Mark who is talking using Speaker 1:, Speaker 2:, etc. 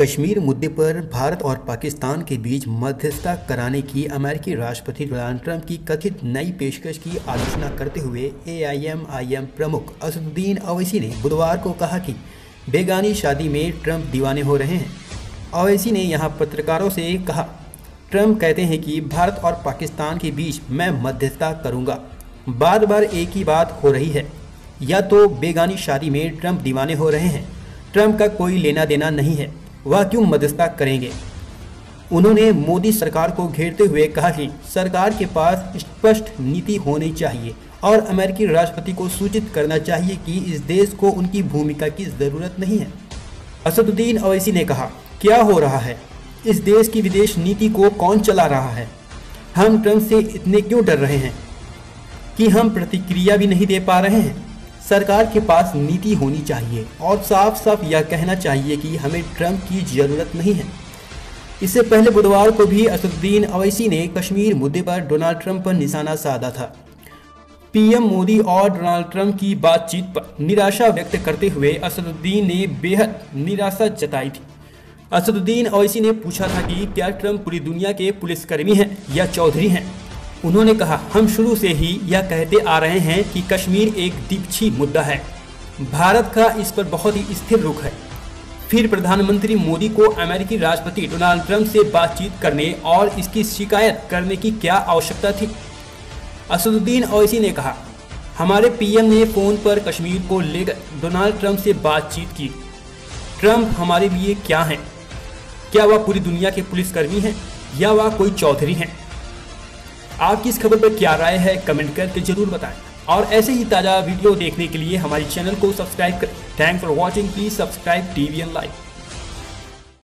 Speaker 1: कश्मीर मुद्दे पर भारत और पाकिस्तान के बीच मध्यस्थता कराने की अमेरिकी राष्ट्रपति डोनाल्ड ट्रंप की कथित नई पेशकश की आलोचना करते हुए एआईएमआईएम प्रमुख असदुद्दीन अवैसी ने बुधवार को कहा कि बेगानी शादी में ट्रंप दीवाने हो रहे हैं। अवैसी ने यहाँ पत्रकारों से कहा, ट्रंप कहते हैं कि भारत और पाकिस्तान के बीच मैं मध्यस्थता करूँगा। बार बार एक ही बात हो रही है, या तो बेगानी शादी में ट्रंप दीवाने हो रहे हैं। ट्रंप का कोई लेना देना नहीं है। वह क्यों मध्यस्थता करेंगे? उन्होंने मोदी सरकार को घेरते हुए कहा कि सरकार के पास स्पष्ट नीति होनी चाहिए और अमेरिकी राष्ट्रपति को सूचित करना चाहिए कि इस देश को उनकी भूमिका की ज़रूरत नहीं है। असदुद्दीन अवैसी ने कहा, क्या हो रहा है? इस देश की विदेश नीति को कौन चला रहा है? हम ट्रंप से इतने क्यों डर रहे हैं? कि हम प्रतिक्रिया भी नहीं दे पा रहे हैं? सरकार के पास नीति होनी चाहिए और साफ़ साफ़ यह कहना चाहिए कि हमें ट्रंप की ज़रूरत नहीं है। इससे पहले बुधवार को भी असदुद्दीन अवैसी ने कश्मीर मुद्दे पर डोनाल्ड ट्रंप पर निशाना साधा था। पीएम मोदी और डोनाल्ड ट्रंप की बातचीत पर निराशा व्यक्त करते हुए असदुद्दीन ने बेहद निराशा जताई थी। असदुद्दीन अवैसी ने पूछा था कि क्या ट्रंप पूरी दुनिया के पुलिसकर्मी हैं या चौधरी हैं? उन्होंने कहा, हम शुरू से ही यह कहते आ रहे हैं कि कश्मीर एक द्विपक्षीय मुद्दा है। भारत का इस पर बहुत ही स्थिर रुख है। फिर प्रधानमंत्री मोदी को अमेरिकी राष्ट्रपति डोनाल्ड ट्रंप से बातचीत करने और इसकी शिकायत करने की क्या आवश्यकता थी? असदुद्दीन ओवैसी ने कहा, हमारे पीएम ने फ़ोन पर कश्मीर को लेकर डोनाल्ड ट्रंप से बातचीत की। ट्रंप हमारे लिए क्या हैं? क्या वह पूरी दुनिया के पुलिसकर्मी हैं या वह कोई चौधरी हैं? आपकी इस खबर पर क्या राय है, कमेंट करके ज़रूर बताएँ। और ऐसे ही ताज़ा वीडियो देखने के लिए हमारे चैनल को सब्सक्राइब करें। Thank for watching please subscribe TV N live